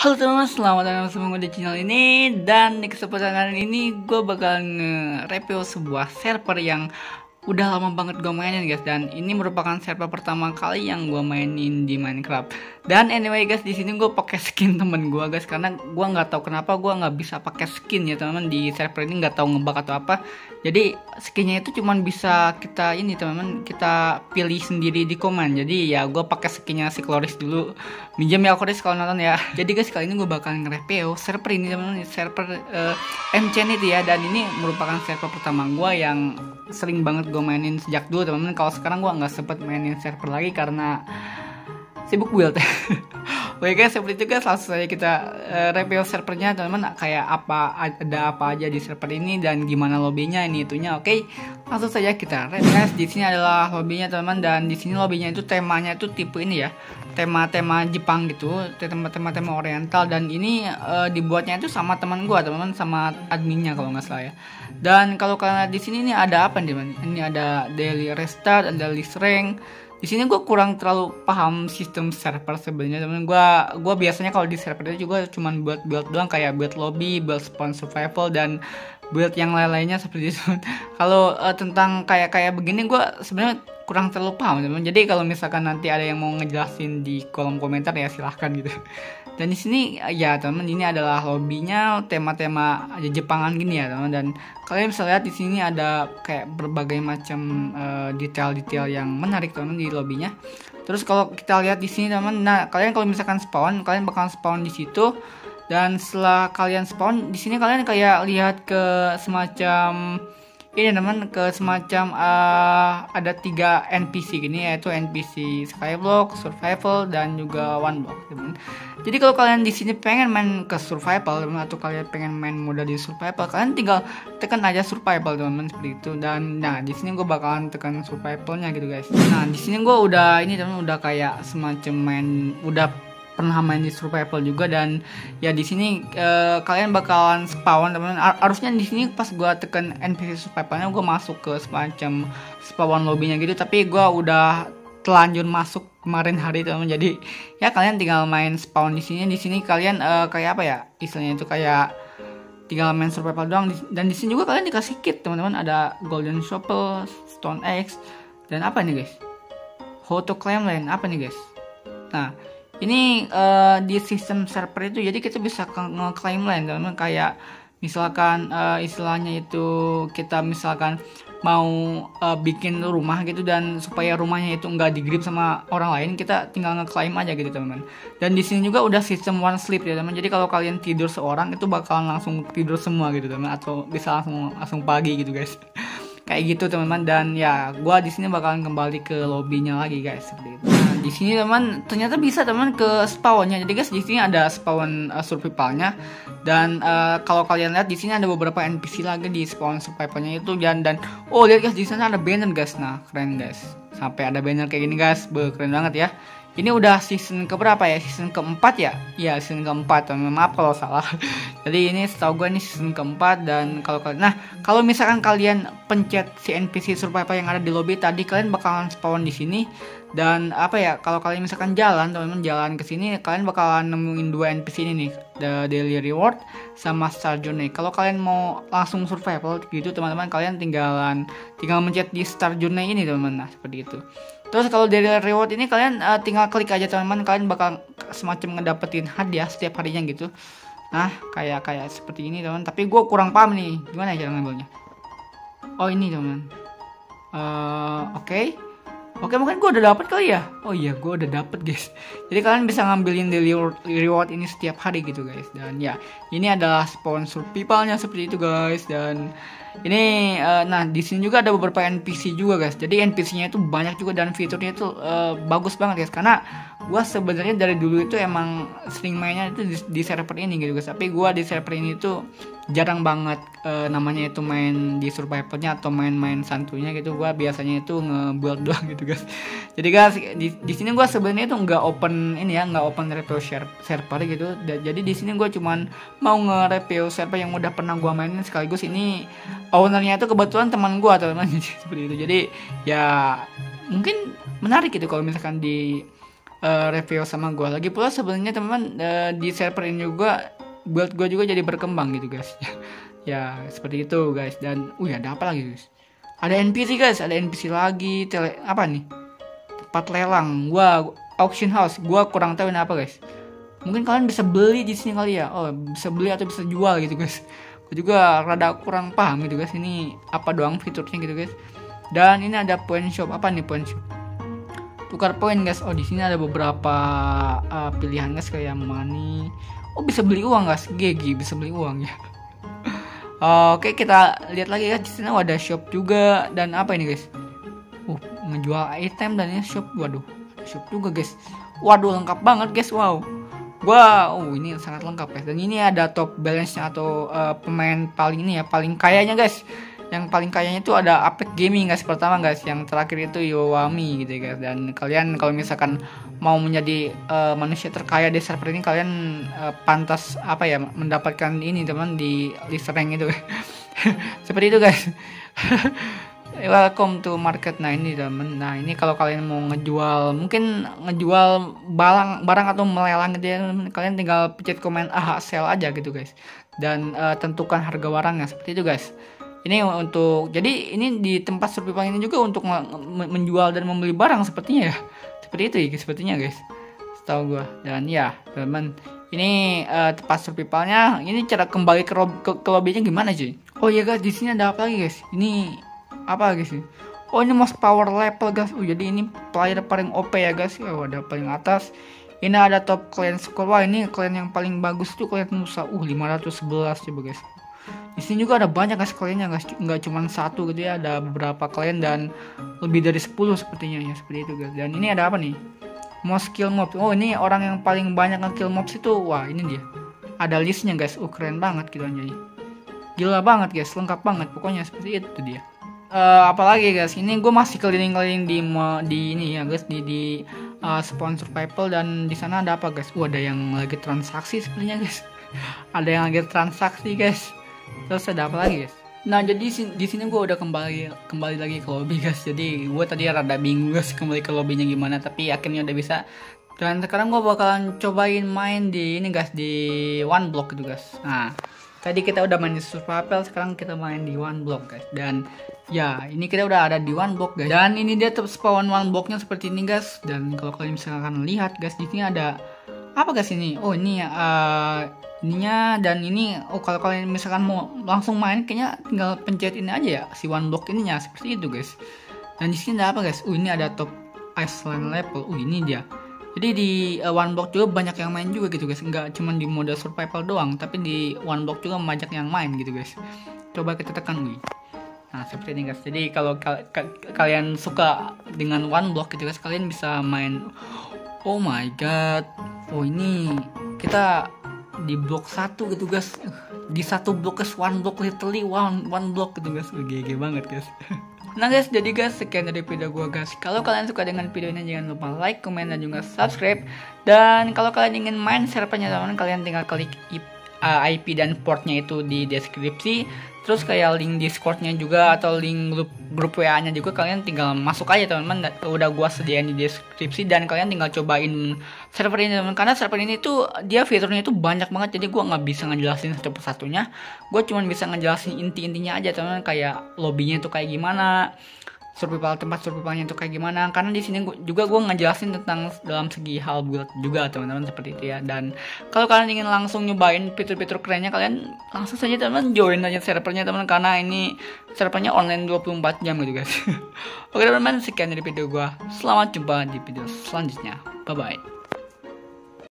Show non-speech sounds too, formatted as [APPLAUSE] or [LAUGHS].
Halo teman-teman, selamat datang semua di channel ini. Dan di kesempatan kali ini gue bakal nge-review sebuah server yang udah lama banget gue mainin guys dan ini merupakan server pertama kali yang gue mainin di Minecraft. Dan anyway guys di sini gue pakai skin temen gue guys karena gue nggak tahu kenapa gue nggak bisa pakai skin ya teman-teman. Di server ini nggak tahu ngebak atau apa. Jadi skinnya itu cuman bisa kita ini teman-teman kita pilih sendiri di command. Jadi ya gue pakai skinnya si Chloris dulu. Minjem ya Chloris kalau nonton ya. Jadi guys kali ini gue bakal nge-review server ini teman-teman. Server uh, eh, MCN itu ya. Dan ini merupakan server pertama gue yang sering banget gue mainin sejak dulu teman-teman. Kalau sekarang gue nggak sempet mainin server lagi karena sibuk build [LAUGHS] Oke guys, seperti itu guys, langsung saja kita uh, review servernya teman-teman kayak apa ada apa aja di server ini dan gimana lobbynya ini itunya. Oke, langsung saja kita review guys. Di sini adalah lobbynya teman-teman dan di sini lobbynya itu temanya itu tipe ini ya, tema-tema Jepang gitu, tema-tema tema Oriental dan ini uh, dibuatnya itu sama teman gua teman-teman sama adminnya kalau nggak salah ya. Dan kalau kalian di sini ini ada apa nih teman? Ini ada daily restart, ada list rank di sini gue kurang terlalu paham sistem server sebenarnya temen. Gue gue biasanya kalau di server itu juga cuman buat build doang kayak build lobby build spawn survival dan build yang lain-lainnya seperti itu. [LAUGHS] Kalau uh, tentang kayak kayak begini gue sebenarnya kurang terlalu paham teman jadi kalau misalkan nanti ada yang mau ngejelasin di kolom komentar ya silahkan gitu. [LAUGHS] Dan di sini ya teman ini adalah lobbynya tema-tema Jepangan gini ya teman. Dan kalian bisa lihat di sini ada kayak berbagai macam uh, detail-detail yang menarik teman di lobbynya terus kalau kita lihat di sini teman nah kalian kalau misalkan spawn kalian bakal spawn di situ dan setelah kalian spawn di sini kalian kayak lihat ke semacam ini teman ke semacam uh, ada tiga NPC gini yaitu NPC Skyblock, Survival dan juga One Block teman. Jadi kalau kalian di sini pengen main ke Survival teman atau kalian pengen main mode di Survival kalian tinggal tekan aja Survival teman seperti itu dan nah di sini gue bakalan tekan Survivalnya gitu guys. Nah di sini gue udah ini teman udah kayak semacam main udah pernah main di survival juga dan ya di sini uh, kalian bakalan spawn teman harusnya di sini pas gue tekan NPC survivalnya gue masuk ke semacam spawn lobbynya gitu tapi gue udah telanjur masuk kemarin hari teman jadi ya kalian tinggal main spawn di sini. Di sini kalian uh, kayak apa ya istilahnya itu kayak tinggal main survival doang. Dan di sini juga kalian dikasih kit teman-teman. Ada golden shovel stone axe dan apa nih guys? How to claim land apa nih guys? Nah ini uh, di sistem server itu jadi kita bisa ngeklaim lain teman kayak misalkan uh, istilahnya itu kita misalkan mau uh, bikin rumah gitu dan supaya rumahnya itu nggak digrip sama orang lain kita tinggal ngeklaim aja gitu teman dan di sini juga udah sistem one sleep ya teman jadi kalau kalian tidur seorang itu bakalan langsung tidur semua gitu teman atau bisa langsung langsung pagi gitu guys [LAUGHS] kayak gitu teman-teman. Dan ya gue di sini bakalan kembali ke lobbynya lagi guys. Seperti itu. Nah, di sini teman ternyata bisa teman ke spawnnya. Jadi guys di sini ada spawn uh, survivalnya. Dan uh, kalau kalian lihat di sini ada beberapa NPC lagi di spawn survivalnya itu. Dan dan oh lihat guys di sana ada banner guys. Nah keren guys. Sampai ada banner kayak gini guys. Be, keren banget ya. Ini udah season keberapa ya? Season keempat ya? Iya season keempat maaf kalau salah [LAUGHS] jadi ini setahu gue ini season keempat dan kalau nah kalau misalkan kalian pencet si NPC survival yang ada di lobby tadi kalian bakalan spawn di sini. Dan apa ya kalau kalian misalkan jalan teman-teman jalan ke sini kalian bakalan nemuin dua NPC ini nih the daily reward sama star journey. Kalau kalian mau langsung survival gitu teman-teman kalian tinggalan tinggal mencet di star journey ini teman-teman. Nah seperti itu. Terus kalau dari reward ini kalian uh, tinggal klik aja teman-teman, kalian bakal semacam ngedapetin hadiah setiap harinya gitu. Nah, kayak kayak seperti ini teman. Tapi gue kurang paham nih, gimana ya cara ngambilnya? Oh ini teman. Uh, Oke. Okay. Oke mungkin gue udah dapet kali ya? Oh iya gue udah dapet guys. Jadi kalian bisa ngambilin daily reward ini setiap hari gitu guys. Dan ya ini adalah sponsor people-nya seperti itu guys. Dan ini uh, nah di sini juga ada beberapa NPC juga guys. Jadi NPC-nya itu banyak juga dan fiturnya itu uh, bagus banget guys. Karena gue sebenarnya dari dulu itu emang sering mainnya itu di, di server ini gitu guys. Tapi gue di server ini tuh jarang banget uh, namanya itu main di survivalnya atau main-main santunya gitu. Gue biasanya itu nge-build [LAUGHS] doang gitu guys. Jadi guys di, di sini gue sebenarnya itu nggak open ini ya nggak open review server gitu. Jadi di sini gue cuman mau nge-review server yang udah pernah gue mainin sekaligus ini ownernya itu kebetulan teman gue teman [LAUGHS] seperti itu. Jadi ya mungkin menarik gitu kalau misalkan di uh, review sama gue lagi pula sebenarnya teman-teman uh, di server ini juga build gue juga jadi berkembang gitu guys. [LAUGHS] Ya seperti itu guys. Dan uh ada apa lagi guys? Ada NPC guys. Ada NPC lagi tele apa nih? Tempat lelang. Gua auction house. Gua kurang tahu ini apa guys. Mungkin kalian bisa beli di sini kali ya? Oh bisa beli atau bisa jual gitu guys. [LAUGHS] Gue juga rada kurang paham gitu guys. Ini apa doang fiturnya gitu guys. Dan ini ada point shop. Apa nih point shop tukar poin guys. Oh di sini ada beberapa uh, pilihan guys kayak money. Oh bisa beli uang guys. GG bisa beli uang ya. [LAUGHS] Oke kita lihat lagi ya di sini ada shop juga. Dan apa ini guys? Uh menjual item dan ini shop. Waduh shop juga guys. Waduh lengkap banget guys. Wow. Wow ini sangat lengkap guys. Dan ini ada top balance nya atau uh, pemain paling ini ya paling kayanya guys yang paling kayanya itu ada Apex Gaming guys pertama guys. Yang terakhir itu Yoami gitu guys. Dan kalian kalau misalkan mau menjadi uh, manusia terkaya di server ini kalian uh, pantas apa ya mendapatkan ini teman di list rank itu. [LAUGHS] Seperti itu guys. [LAUGHS] Welcome to market. Nah ini teman. Nah ini kalau kalian mau ngejual mungkin ngejual barang barang atau melelang gitu ya kalian tinggal pencet komen ah sell aja gitu guys. Dan uh, tentukan harga barangnya. Seperti itu guys ini untuk jadi ini di tempat survival ini juga untuk menjual dan membeli barang sepertinya ya? Seperti itu ya sepertinya guys. Setahu gua. Dan ya teman ini uh, tempat survivalnya ini cara kembali ke, ke, ke lobbynya gimana sih oh iya guys di sini ada apa lagi guys? Ini apa guys sih oh ini most power level guys. Oh jadi ini player paling OP ya guys. Oh ada paling atas. Ini ada top clan score wah ini clan yang paling bagus tuh clan Musa. Uh 511 coba guys di sini juga ada banyak guys kliennya guys. Nggak cuma satu gitu ya ada beberapa klien dan lebih dari 10 sepertinya ya seperti itu guys. Dan ini ada apa nih? Most kill mob oh ini orang yang paling banyak nge-kill mobs itu wah ini dia. Ada listnya guys. Uh keren banget gitu jadi gila banget guys. Lengkap banget. Pokoknya seperti itu dia. Uh, apalagi guys. Ini gue masih keliling-keliling di di ini ya guys. Di di uh, sponsor people dan di sana ada apa guys? Uh, ada yang lagi transaksi sebenarnya guys. [LAUGHS] ada yang lagi transaksi guys terus ada apa lagi guys nah jadi di sini gue udah kembali kembali lagi ke lobby guys jadi gue tadi rada bingung guys kembali ke lobbynya gimana tapi akhirnya udah bisa. Dan sekarang gue bakalan cobain main di ini guys di one block gitu guys nah tadi kita udah main di survival sekarang kita main di one block guys dan ya ini kita udah ada di one block guys dan ini dia tetap spawn one blocknya seperti ini guys dan kalau kalian misalkan lihat guys di sini ada apa guys ini? Oh ini uh, ininya dan ini oh kalau kalian misalkan mau langsung main kayaknya tinggal pencet ini aja ya si one block ininya seperti itu guys. Dan di sini ada apa guys? Oh ini ada top Iceland level. Oh ini dia. Jadi di uh, one block juga banyak yang main juga gitu guys. Nggak cuma di mode survival doang tapi di one block juga banyak yang main gitu guys. Coba kita tekan wih. Nah seperti ini guys. Jadi kalau ka ka kalian suka dengan one block gitu guys, kalian bisa main. Oh my god. Oh ini kita di blok satu gitu guys di satu blok guys one block literally one one block gitu guys GG banget guys [LAUGHS] Nah guys, jadi guys sekian dari video gue guys. Kalau kalian suka dengan video ini jangan lupa like, comment dan juga subscribe. Dan kalau kalian ingin main servernya teman-teman, kalian tinggal klik IP uh, dan portnya itu di deskripsi terus kayak link discordnya juga atau link grup grup wa nya juga kalian tinggal masuk aja teman-teman. Udah gua sediain di deskripsi dan kalian tinggal cobain server ini teman karena server ini tuh dia fiturnya itu banyak banget jadi gua nggak bisa ngejelasin satu persatunya. Gua cuma bisa ngejelasin inti-intinya aja teman kayak lobbynya tuh kayak gimana survival tempat survivalnya itu kayak gimana. Karena di sini juga gue ngejelasin tentang dalam segi hal build juga teman-teman seperti itu ya. Dan kalau kalian ingin langsung nyobain fitur-fitur kerennya kalian langsung saja teman join aja servernya teman karena ini servernya online 24 jam gitu guys. [LAUGHS] Oke teman-teman sekian dari video gue selamat jumpa di video selanjutnya. Bye bye